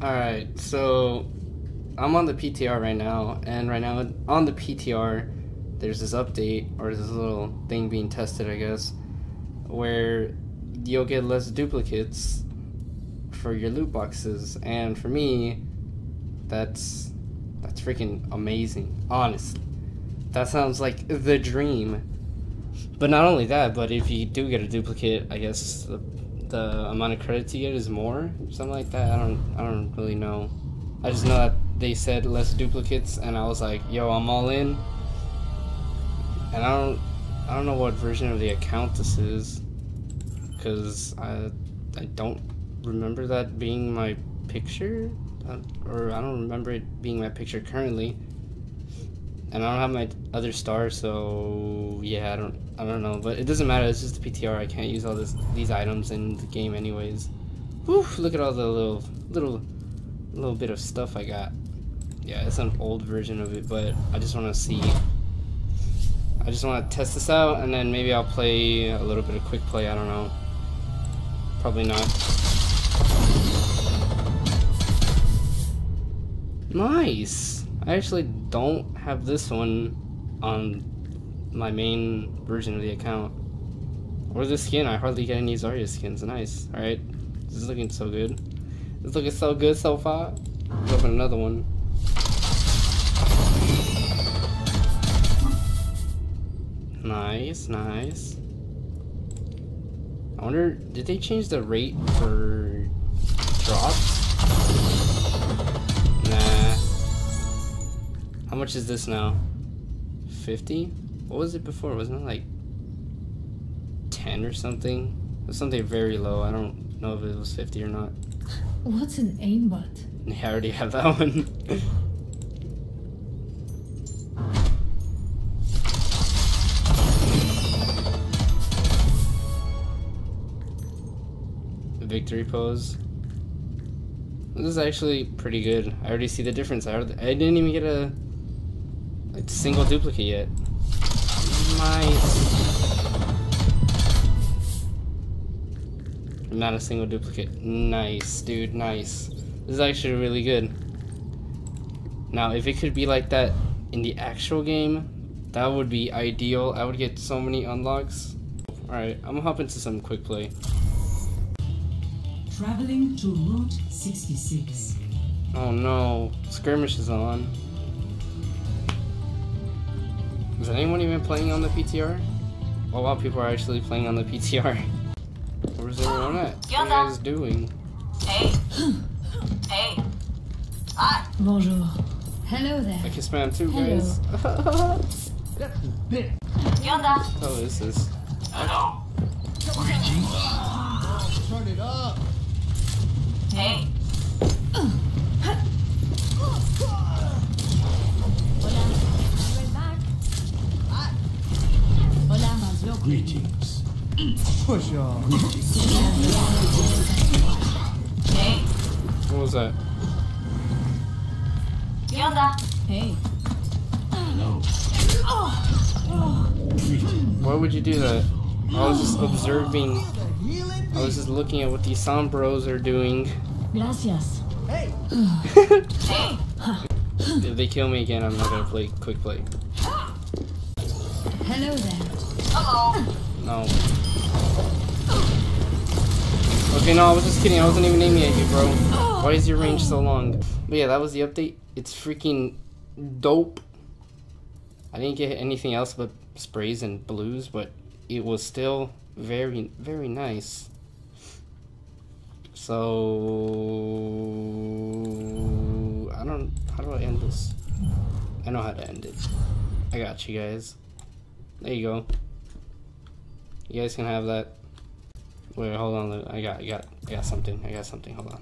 Alright, so I'm on the PTR right now, and right now on the PTR, there's this update, or this little thing being tested, I guess, where you'll get less duplicates for your loot boxes, and for me, that's that's freaking amazing, honestly. That sounds like the dream. But not only that, but if you do get a duplicate, I guess the, the amount of credits you get is more, something like that. I don't, I don't really know. I just know that they said less duplicates, and I was like, yo, I'm all in. And I don't, I don't know what version of the account this is, because I, I don't remember that being my picture, uh, or I don't remember it being my picture currently. And I don't have my other star, so yeah, I don't, I don't know. But it doesn't matter. It's just the PTR. I can't use all this, these items in the game, anyways. Whew, look at all the little, little, little bit of stuff I got. Yeah, it's an old version of it, but I just want to see. I just want to test this out, and then maybe I'll play a little bit of quick play. I don't know. Probably not. Nice. I actually don't have this one on my main version of the account. Or the skin, I hardly get any Zarya skins. Nice. Alright. This is looking so good. It's looking so good so far. Let's open another one. Nice, nice. I wonder, did they change the rate for drops? Much is this now? 50? What was it before? Wasn't it like 10 or something? It was something very low. I don't know if it was 50 or not. What's an aimbot? I already have that one. victory pose. This is actually pretty good. I already see the difference. I, already, I didn't even get a, a single duplicate yet. Nice. Not a single duplicate. Nice, dude. Nice. This is actually really good. Now, if it could be like that in the actual game, that would be ideal. I would get so many unlocks. Alright, I'm gonna hop into some quick play. Traveling to Route 66. Oh no, skirmish is on. Is anyone even playing on the PTR? Oh wow, people are actually playing on the PTR. Where's everyone at? What are you guys doing? Hey. Hey. Hi. Bonjour. Hello there. I can spam too, Hello. guys. Yonda. oh, this is. Hello. Turn it up. Hey. Greetings. Push on. Hey. What was that? Yonda. Hey. Why would you do that? I was just observing. I was just looking at what these Sombras are doing. Gracias. Hey. Hey. If they kill me again, I'm not gonna play quick play. Hello there. No. Okay, no, I was just kidding. I wasn't even aiming at you, bro. Why is your range so long? But yeah, that was the update. It's freaking dope. I didn't get anything else but sprays and blues, but it was still very, very nice. So I don't. How do I end this? I know how to end it. I got you guys. There you go. You guys can have that. Wait, hold on. I got, I got, I got something. I got something. Hold on.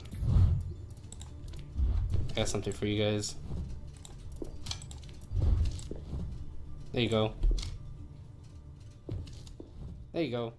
I got something for you guys. There you go. There you go.